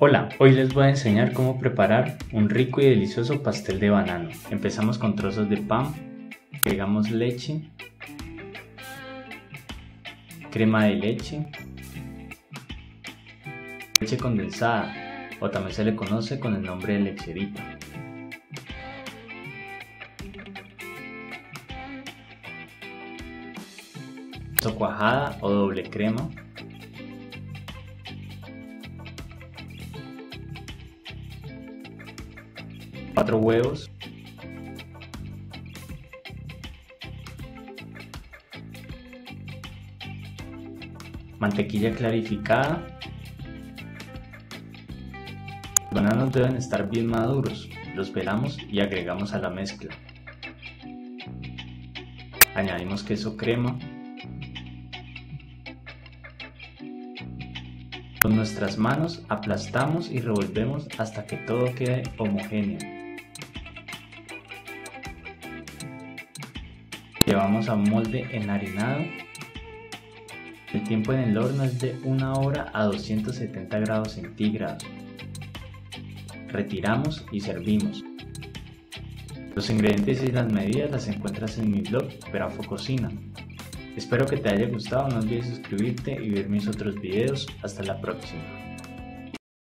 Hola, hoy les voy a enseñar cómo preparar un rico y delicioso pastel de banano. Empezamos con trozos de pan, agregamos leche, crema de leche, leche condensada o también se le conoce con el nombre de lecherita. cuajada o doble crema 4 huevos, mantequilla clarificada. Los bananos deben estar bien maduros, los pelamos y agregamos a la mezcla. Añadimos queso crema. Con nuestras manos aplastamos y revolvemos hasta que todo quede homogéneo. Llevamos a molde enharinado. El tiempo en el horno es de una hora a 270 grados centígrados. Retiramos y servimos. Los ingredientes y las medidas las encuentras en mi blog Brafo Cocina. Espero que te haya gustado, no olvides suscribirte y ver mis otros videos. Hasta la próxima.